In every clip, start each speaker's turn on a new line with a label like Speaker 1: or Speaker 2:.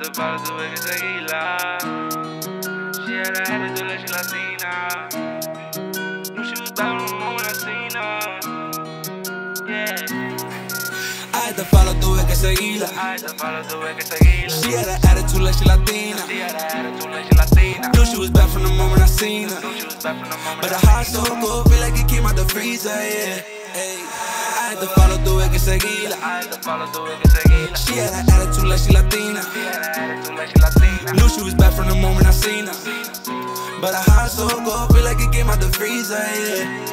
Speaker 1: the palo tuve que seguirla. She had a attitude like she Latina. Knew she was back from the moment I seen her. Yeah.
Speaker 2: I had to follow tuve que seguirla.
Speaker 1: I had to follow tuve que seguirla.
Speaker 2: She had an attitude like she Latina.
Speaker 1: She had a attitude like she Latina.
Speaker 2: Knew she was back from the moment I seen her.
Speaker 1: Knew she was back from the moment
Speaker 2: But
Speaker 1: I
Speaker 2: her heart so cold, feel like it came out the freezer, yeah. Hey. I had to follow tuve que seguirla.
Speaker 1: I had to follow tuve que seguirla.
Speaker 2: She had an attitude like she Latina.
Speaker 1: She had a attitude like she Latina.
Speaker 2: Knew she was back from the moment I seen her. But her heart so cold, feel like it came out the freezer, yeah.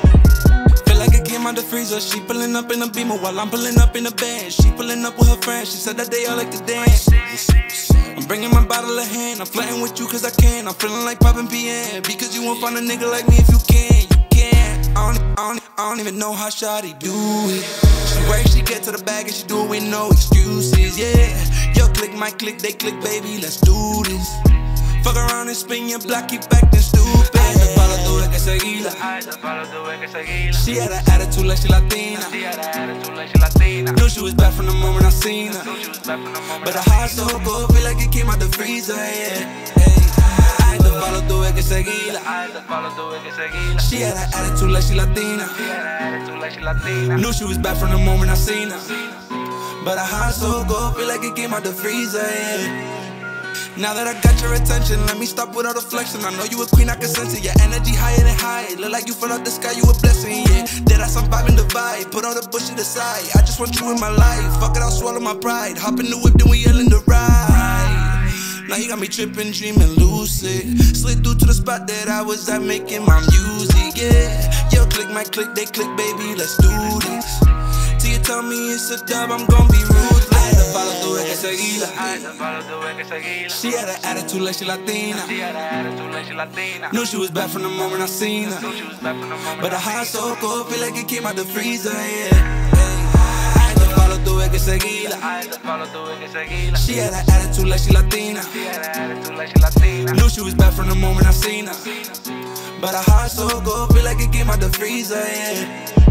Speaker 2: Feel like it came out the freezer. She pulling up in a beamer while I'm pulling up in the band. She pulling up with her friends. She said that they all like to dance. I'm bringing my bottle of hand. I'm flirting with you cause I can. I'm feeling like popping PN. Because you won't find a nigga like me if you can. You can't. I don't, I don't, I don't even know how Shawty do it. She works, she get to the bag and she do it with no excuses. Yeah, yo click my click, they click, baby. Let's do this. Fuck around and spin your block, keep acting stupid. I had to follow tuve que seguirla.
Speaker 1: I had to follow tuve que seguirla.
Speaker 2: She had an attitude like she Latina.
Speaker 1: She had a attitude like she Latina.
Speaker 2: Knew she was back from the moment I seen her.
Speaker 1: Knew she was back from the moment
Speaker 2: But her heart so cold, feel like it came out the freezer, yeah. Hey. I had to follow tuve que seguirla.
Speaker 1: I had to follow tuve que seguirla.
Speaker 2: She had an attitude like she Latina.
Speaker 1: Had a attitude like she Latina.
Speaker 2: Knew she was bad from the moment I seen her. But her heart so cold, feel like it came out the freezer, yeah. Now that I got your attention, let me stop with all the flexing. I know you a queen, I can sense it. Your energy higher than high. Look like you fell out the sky, you a blessing, yeah. Dead ass, I'm vibing the vibe. Put all the bullshit aside. I just want you in my life. Fuck it, I'll swallow my pride. Hop in the whip, then we yelling the ride. Now you got me tripping, dreaming lucid. Slid through to the spot that I was at making my music, yeah. Yo, click my click, they click, baby, let's do this. Till you tell me it's a dub, I'm gon' be ruthless. I had to follow through it, que seguirla.
Speaker 1: I had follow tuve que.
Speaker 2: She had an attitude like she Latina.
Speaker 1: She had a attitude like she Latina.
Speaker 2: Knew she was bad from the moment I seen her.
Speaker 1: Knew she was back from the moment
Speaker 2: But her heart so cold, feel like it came out the freezer, yeah. Hey. I had follow through it, que seguirla.
Speaker 1: Had to follow tuve que seguirla.
Speaker 2: She had an attitude like she Latina.
Speaker 1: She had a attitude like she Latina.
Speaker 2: Knew she was bad from the moment I seen her. But her heart so cold, feel like it came out the freezer, yeah.